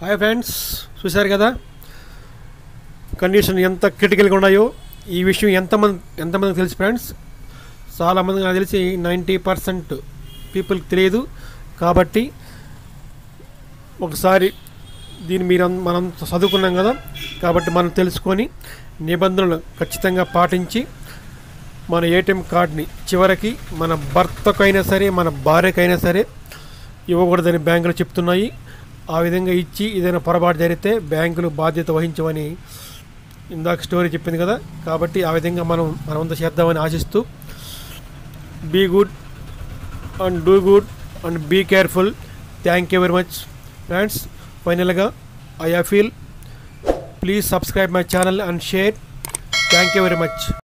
Hi friends చూశారు కదా? Condition ఎంత క్రిటికల్గా ఉన్నాయో ఈ విషయం ఎంతమంది ఎంతమందికి తెలుసు ఫ్రెండ్స్ చాలామంది నాకు తెలిసి నైంటీ పర్సెంట్ పీపుల్కి తెలియదు. కాబట్టి ఒకసారి దీన్ని మీరు మనం చదువుకున్నాం కదా? కాబట్టి మనం తెలుసుకొని నిబంధనలు ఖచ్చితంగా పాటించి మన ఏటీఎం కార్డ్ని చివరికి మన భర్తకైనా సరే మన భార్యకైనా సరే ఇవ్వకూడదని బ్యాంకులు చెప్తున్నాయి. ఆ విధంగా ఇచ్చి ఏదైనా పొరపాటు జరిగితే బ్యాంకులు బాధ్యత వహించమని ఇందాక స్టోరీ చెప్పింది కదా. కాబట్టి ఆ విధంగా మనం మనవంత చేద్దామని ఆశిస్తూ be good and do good and be careful thank you very much friends ఫైనల్గా I feel please subscribe my channel and share thank you very much